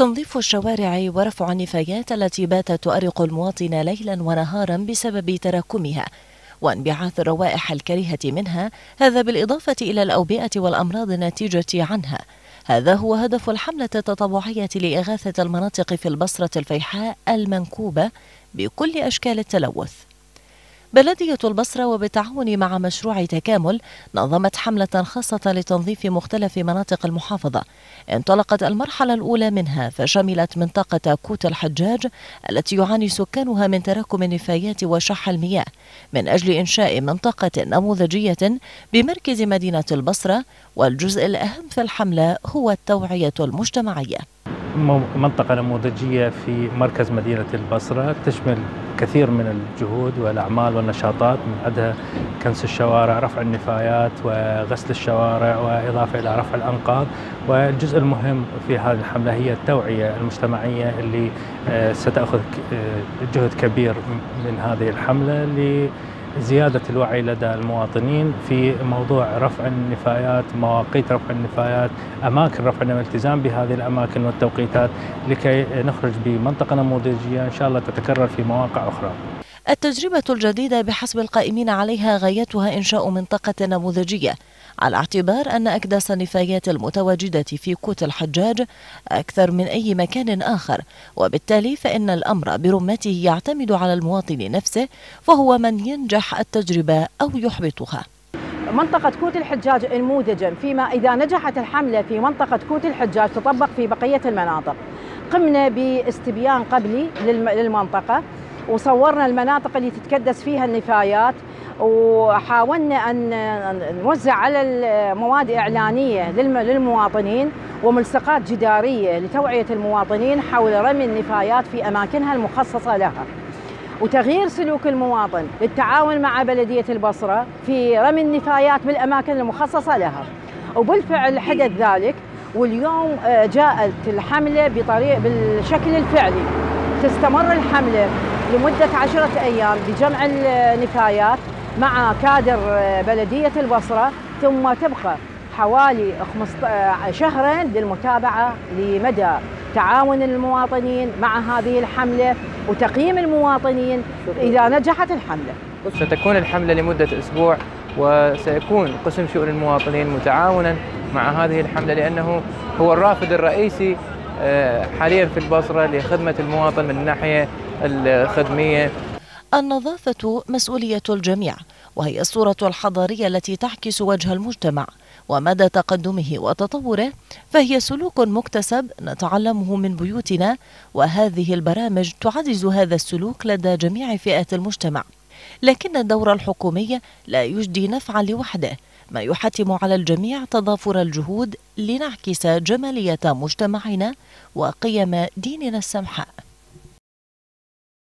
تنظيف الشوارع ورفع النفايات التي باتت تؤرق المواطن ليلا ونهارا بسبب تراكمها. وانبعاث الروائح الكريهة منها هذا بالإضافة إلى الأوبئة والأمراض الناتجة عنها. هذا هو هدف الحملة التطوعية لإغاثة المناطق في البصرة الفيحاء المنكوبة بكل أشكال التلوث. بلدية البصرة وبالتعاون مع مشروع تكامل نظمت حملة خاصة لتنظيف مختلف مناطق المحافظة. انطلقت المرحلة الأولى منها فشملت منطقة كوت الحجاج التي يعاني سكانها من تراكم النفايات وشح المياه. من أجل إنشاء منطقة نموذجية بمركز مدينة البصرة والجزء الأهم في الحملة هو التوعية المجتمعية. منطقة نموذجية في مركز مدينة البصرة تشمل كثير من الجهود والأعمال والنشاطات من عدها كنس الشوارع رفع النفايات وغسل الشوارع وإضافة إلى رفع الأنقاض. والجزء المهم في هذه الحملة هي التوعية المجتمعية اللي آه، ستأخذ آه، جهد كبير من هذه الحملة زيادة الوعي لدى المواطنين في موضوع رفع النفايات مواقيت رفع النفايات أماكن رفع الالتزام بهذه الأماكن والتوقيتات لكي نخرج بمنطقة نموذجية إن شاء الله تتكرر في مواقع أخرى. التجربة الجديدة بحسب القائمين عليها غايتها إنشاء منطقة نموذجية. على اعتبار أن أكداس النفايات المتواجدة في كوت الحجاج أكثر من أي مكان آخر وبالتالي فإن الأمر برمته يعتمد على المواطن نفسه فهو من ينجح التجربة أو يحبطها. منطقة كوت الحجاج نموذجا فيما إذا نجحت الحملة في منطقة كوت الحجاج تطبق في بقية المناطق. قمنا باستبيان قبلي للمنطقة وصورنا المناطق اللي تتكدس فيها النفايات وحاولنا أن نوزع على المواد إعلانية للمواطنين وملصقات جدارية لتوعية المواطنين حول رمي النفايات في أماكنها المخصصة لها. وتغيير سلوك المواطن للتعاون مع بلدية البصرة في رمي النفايات بالأماكن المخصصة لها. وبالفعل حدث ذلك واليوم آه، جاءت الحملة بطريق بالشكل الفعلي. تستمر الحملة لمدة عشرة أيام بجمع النفايات مع كادر بلدية البصرة ثم تبقى حوالي شهرين للمتابعة لمدى تعاون المواطنين مع هذه الحملة وتقييم المواطنين إذا نجحت الحملة. ستكون الحملة لمدة أسبوع وسيكون قسم شؤون المواطنين متعاونا مع هذه الحملة لأنه هو الرافد الرئيسي آه، حاليا في البصرة لخدمة المواطن من الناحية الخدمية النظافة مسؤولية الجميع وهي الصورة الحضارية التي تعكس وجه المجتمع ومدى تقدمه وتطوره فهي سلوك مكتسب نتعلمه من بيوتنا وهذه البرامج تعزز هذا السلوك لدى جميع فئات المجتمع. لكن الدور الحكومي لا يجدي نفعا لوحده ما يحتم على الجميع تضافر الجهود لنعكس جمالية مجتمعنا وقيم ديننا السمحاء.